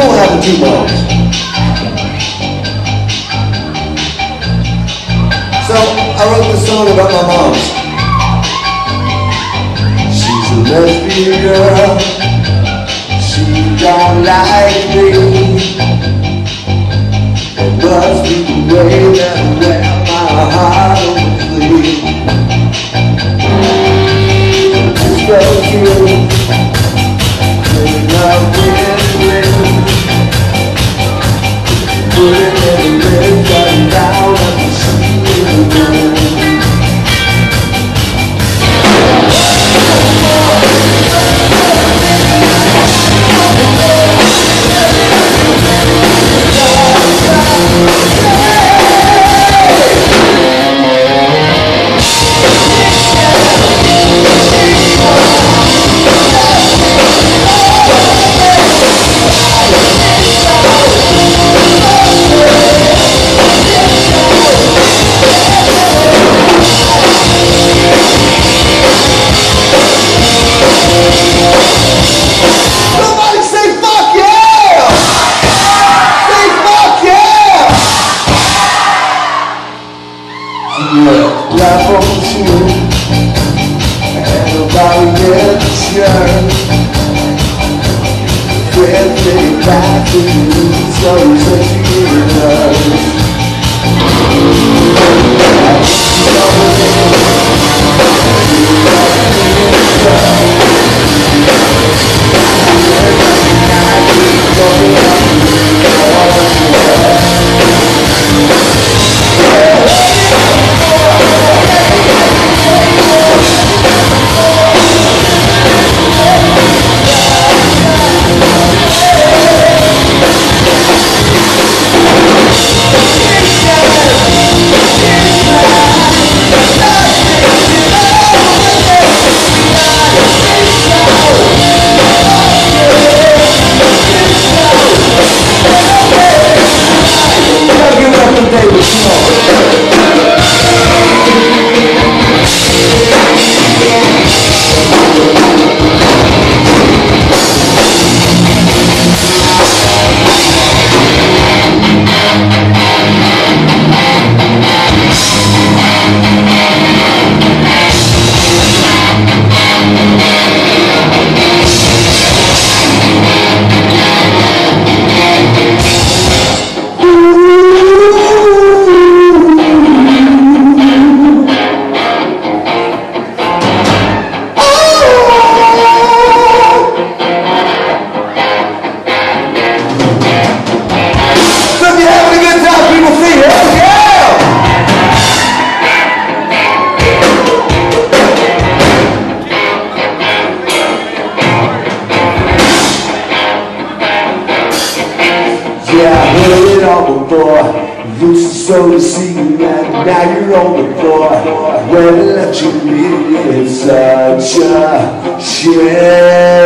all have two moms. So I wrote this song about my moms. She's a lesbian girl. She don't like me. It must be the way that Putting it On the tune. And nobody gets scared. Can't take back to you, so you said you Gotta I heard it all before. Used to so to see you now you're on the floor. When I let you be in such a shame.